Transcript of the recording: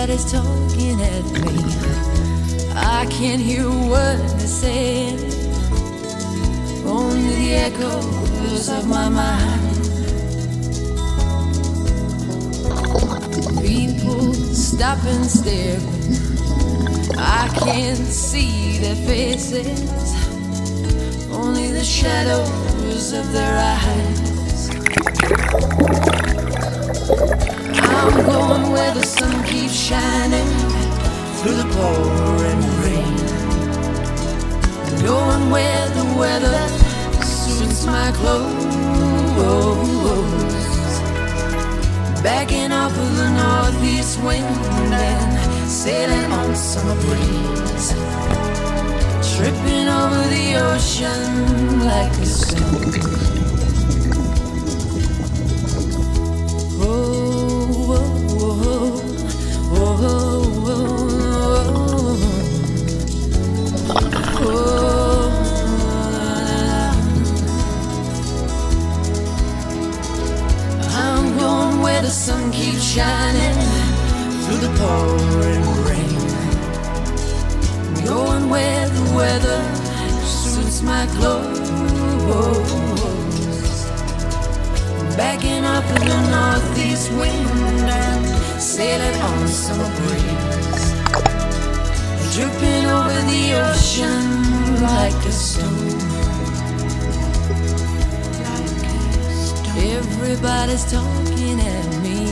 Everybody's talking at me. I can't hear what they're saying. Only the echoes of my mind. People stop and stare. I can't see their faces. Only the shadows of their eyes. Sun keeps shining through the pouring rain. Going where the weather suits my clothes. Backing off of the northeast wind and sailing on summer breeze. Tripping over the ocean like a stone. The sun keeps shining through the pouring rain. Going where the weather suits my clothes. Backing up in the northeast wind and sailing on summer breeze. Dripping over the ocean like a stone. Everybody's talking at me.